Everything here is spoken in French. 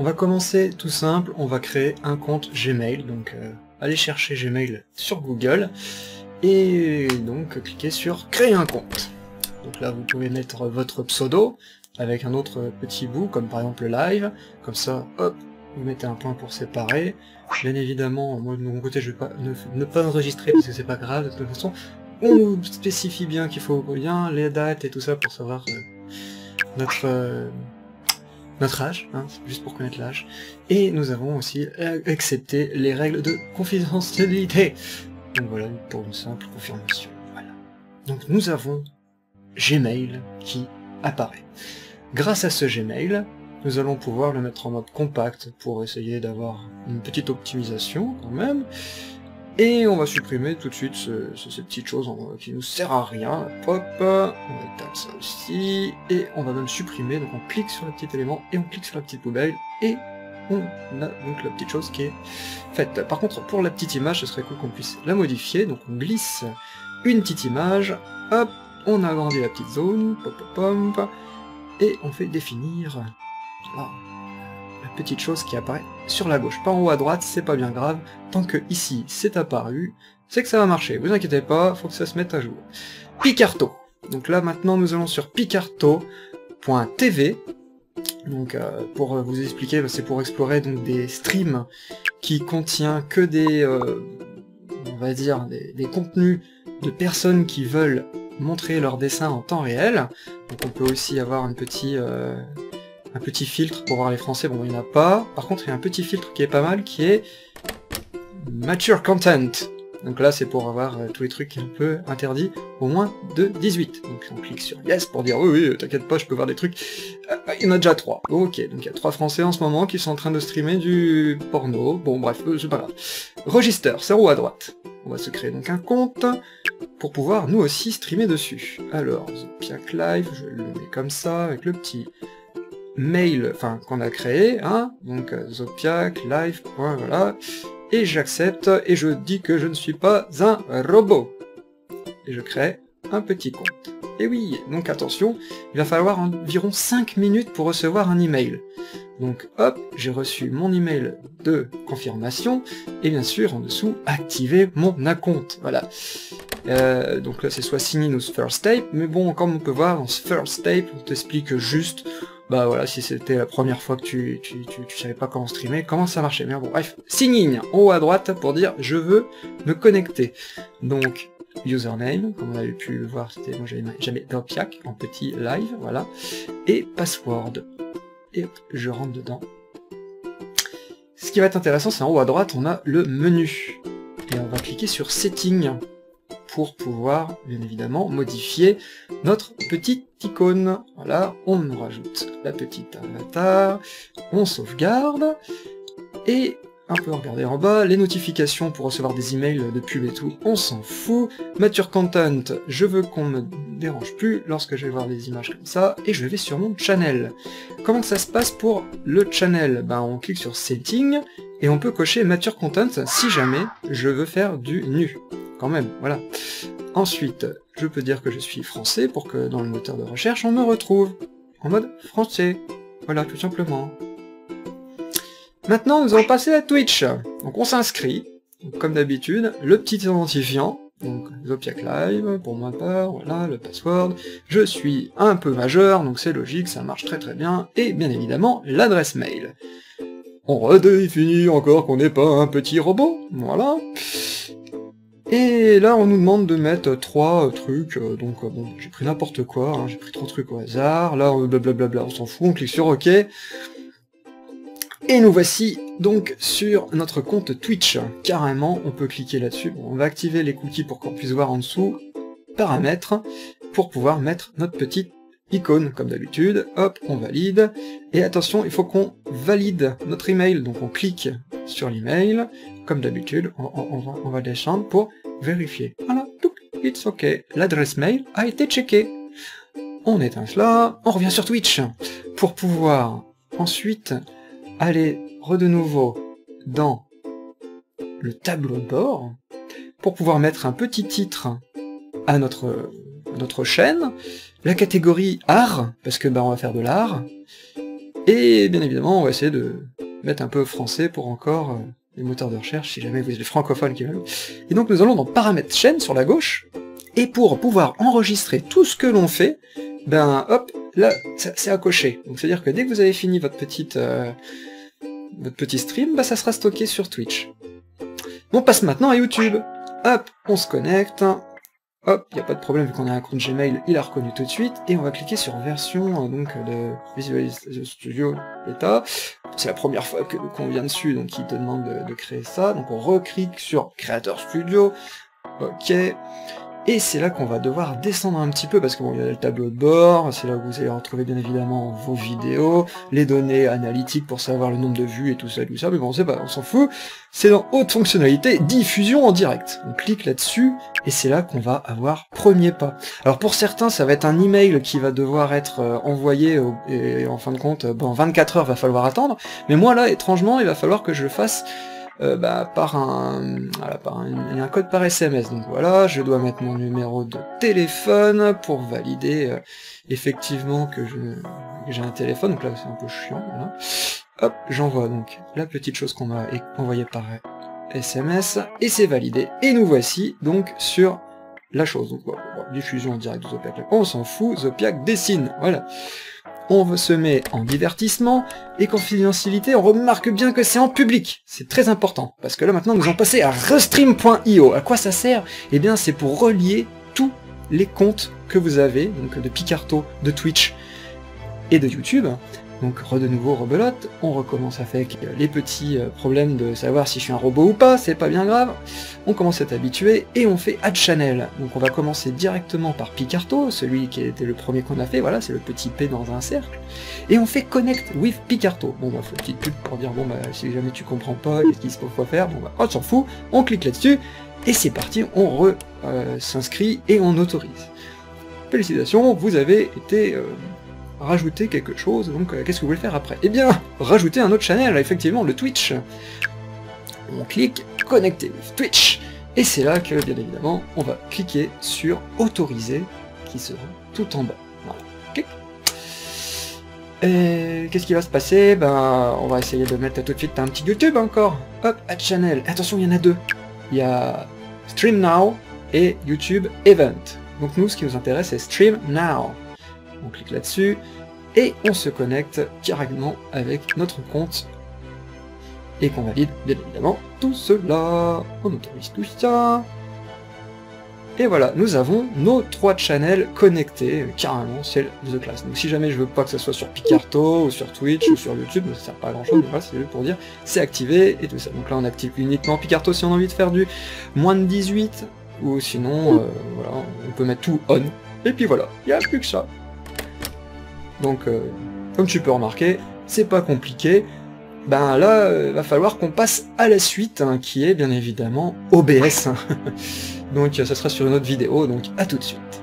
On va commencer tout simple, on va créer un compte Gmail, donc euh, allez chercher Gmail sur Google, et donc cliquez sur créer un compte. Donc là vous pouvez mettre votre pseudo, avec un autre petit bout, comme par exemple live, comme ça, hop, vous mettez un point pour séparer. Bien évidemment, moi de mon côté je vais pas ne, pas enregistrer parce que c'est pas grave de toute façon. On nous spécifie bien qu'il faut bien les dates et tout ça pour savoir euh, notre euh, notre âge, hein, juste pour connaître l'âge. Et nous avons aussi euh, accepté les règles de confidentialité. Donc voilà, pour une simple confirmation. Voilà. Donc nous avons Gmail qui apparaît. Grâce à ce Gmail, nous allons pouvoir le mettre en mode compact pour essayer d'avoir une petite optimisation quand même. Et on va supprimer tout de suite ce, ces petites choses qui nous sert à rien. Hop, on éteint ça aussi. Et on va même supprimer, donc on clique sur le petit élément et on clique sur la petite poubelle. Et on a donc la petite chose qui est faite. Par contre, pour la petite image, ce serait cool qu'on puisse la modifier. Donc on glisse une petite image. Hop, on agrandit la petite zone. Pop, pop, pop, et on fait définir la petite chose qui apparaît sur la gauche. Pas en haut à droite, c'est pas bien grave. Tant que ici c'est apparu, c'est que ça va marcher. Vous inquiétez pas, faut que ça se mette à jour. Picarto. Donc là maintenant nous allons sur picarto.tv. Donc euh, pour vous expliquer, c'est pour explorer donc des streams qui contient que des, euh, on va dire, des, contenus de personnes qui veulent montrer leurs dessins en temps réel. Donc on peut aussi avoir un petit, euh, un petit filtre pour voir les français, bon il n'y en a pas. Par contre il y a un petit filtre qui est pas mal qui est Mature Content. Donc là c'est pour avoir euh, tous les trucs un peu interdits, au moins de 18. Donc on clique sur Yes pour dire oui oui t'inquiète pas je peux voir des trucs. Euh, il y en a déjà trois. Ok, donc il y a trois français en ce moment qui sont en train de streamer du porno. Bon bref, c'est pas grave. Register, c'est en à droite. On va se créer donc un compte pour pouvoir nous aussi streamer dessus. Alors, Zopiac Live, je le mets comme ça, avec le petit mail enfin qu'on a créé, hein, donc euh, Zopiac Live, voilà, et j'accepte, et je dis que je ne suis pas un robot. Et je crée un petit compte. Et oui, donc attention, il va falloir environ 5 minutes pour recevoir un email. Donc hop, j'ai reçu mon email de confirmation, et bien sûr, en dessous, activer mon compte. Voilà. Euh, donc là, c'est soit sign in ou first tape, mais bon, comme on peut voir, dans ce first tape, on t'explique juste, bah voilà, si c'était la première fois que tu, tu, tu, savais pas comment streamer, comment ça marchait. Mais bon, bref, sign in, en haut à droite, pour dire, je veux me connecter. Donc, username, comme on avait pu le voir, c'était, moi j'avais jamais Dopiac, en petit live, voilà, et password. Et je rentre dedans. Ce qui va être intéressant, c'est en haut à droite, on a le menu. Et on va cliquer sur Setting pour pouvoir, bien évidemment, modifier notre petite icône. Voilà, on rajoute la petite avatar, on sauvegarde, et un peu regarder en bas, les notifications pour recevoir des emails de pub et tout, on s'en fout. Mature Content, je veux qu'on me dérange plus lorsque je vais voir des images comme ça, et je vais sur mon channel. Comment ça se passe pour le channel? Ben on clique sur Setting, et on peut cocher Mature Content si jamais je veux faire du nu. Quand même, voilà. Ensuite, je peux dire que je suis français pour que dans le moteur de recherche on me retrouve en mode français. Voilà, tout simplement. Maintenant, nous allons passer à Twitch. Donc on s'inscrit, comme d'habitude, le petit identifiant, donc Zopiac Live, pour ma part, voilà, le password, je suis un peu majeur, donc c'est logique, ça marche très très bien, et bien évidemment, l'adresse mail. On redéfinit encore qu'on n'est pas un petit robot, voilà. Et là, on nous demande de mettre trois trucs, euh, donc euh, bon, j'ai pris n'importe quoi, hein, j'ai pris trois trucs au hasard, là, blablabla, on s'en fout, on clique sur OK, et nous voici donc sur notre compte Twitch. Carrément, on peut cliquer là-dessus. on va activer les cookies pour qu'on puisse voir en dessous. Paramètres, pour pouvoir mettre notre petite icône, comme d'habitude. Hop, on valide. Et attention, il faut qu'on valide notre email. Donc on clique sur l'email. Comme d'habitude, on, va, descendre pour vérifier. Voilà, it's OK. L'adresse mail a été checkée. On éteint cela, on revient sur Twitch pour pouvoir ensuite aller de nouveau dans le tableau de bord pour pouvoir mettre un petit titre à notre, notre chaîne, la catégorie art, parce que bah, on va faire de l'art, Et bien évidemment, on va essayer de mettre un peu français pour encore euh, les moteurs de recherche, si jamais vous êtes les francophones qui veulent. Et donc nous allons dans paramètres chaîne sur la gauche, et pour pouvoir enregistrer tout ce que l'on fait, ben hop, là, c'est à cocher. Donc c'est-à-dire que dès que vous avez fini votre petite euh, votre petit stream, bah ça sera stocké sur Twitch. On passe maintenant à YouTube. Hop, on se connecte. Hop, il n'y a pas de problème vu qu'on a un compte Gmail, il a reconnu tout de suite. Et on va cliquer sur version euh, donc de Visual Studio Beta. C'est la première fois qu'on vient dessus, donc il te demande de, de créer ça. Donc on reclique sur Creator Studio. Ok. Et c'est là qu'on va devoir descendre un petit peu, parce que bon, il y a le tableau de bord, c'est là où vous allez retrouver bien évidemment vos vidéos, les données analytiques pour savoir le nombre de vues et tout ça, tout ça, mais bon, c'est pas, on s'en fout. C'est dans haute fonctionnalité, diffusion en direct. On clique là-dessus, et c'est là qu'on va avoir premier pas. Alors pour certains, ça va être un email qui va devoir être euh, envoyé, et en fin de compte, bon, 24 heures va falloir attendre, mais moi là, étrangement, il va falloir que je le fasse euh, bah, par, un, voilà, par un, un, code par SMS. Donc voilà, je dois mettre mon numéro de téléphone pour valider euh, effectivement que j'ai un téléphone. Donc là, c'est un peu chiant. Hop, j'envoie donc la petite chose qu'on m'a envoyée par SMS et c'est validé. Et nous voici donc sur la chose. Donc voilà, diffusion en direct de Zopiac. On s'en fout, Zopiac dessine. Voilà on se met en divertissement, et confidentialité, on remarque bien que c'est en public. C'est très important, parce que là maintenant nous allons passer à restream.io. À quoi ça sert? Eh bien c'est pour relier tous les comptes que vous avez, donc de Picarto, de Twitch et de YouTube, donc re de nouveau rebelote, on recommence avec les petits euh, problèmes de savoir si je suis un robot ou pas, c'est pas bien grave. On commence à être habitué et on fait Add Channel. Donc on va commencer directement par Picarto, celui qui était le premier qu'on a fait, voilà, c'est le petit P dans un cercle. Et on fait Connect with Picarto. Bon bah faut une petite pub pour dire bon bah si jamais tu comprends pas, qu'est-ce qu'il se faut faire, bon bah on s'en fout, on clique là-dessus, et c'est parti, on re euh, s'inscrit et on autorise. Félicitations, vous avez été euh, rajouter quelque chose, donc euh, qu'est-ce que vous voulez faire après? Eh bien, rajouter un autre channel, effectivement, le Twitch. On clique connecter Twitch, et c'est là que, bien évidemment, on va cliquer sur autoriser, qui sera tout en bas. Voilà. Et qu'est-ce qui va se passer? Ben, on va essayer de mettre tout de suite un petit YouTube encore. Hop, add channel. Attention, il y en a deux. Il y a Stream Now et YouTube Event. Donc nous, ce qui nous intéresse, c'est Stream Now on clique là-dessus, et on se connecte directement avec notre compte, et qu'on valide bien évidemment tout cela. On autorise tout ça. Et voilà, nous avons nos trois channels connectés, carrément, c'est The Class. Donc si jamais je veux pas que ce soit sur Picarto, ou sur Twitch, ou sur YouTube, ça sert pas à grand chose, mais voilà, c'est pour dire, c'est activé, et tout ça. Donc là on active uniquement Picarto si on a envie de faire du moins de 18, ou sinon, euh, voilà, on peut mettre tout on, et puis voilà, il n'y a plus que ça. Donc, euh, comme tu peux remarquer, c'est pas compliqué. Ben là, il euh, va falloir qu'on passe à la suite, hein, qui est bien évidemment OBS. donc ça sera sur une autre vidéo, donc à tout de suite.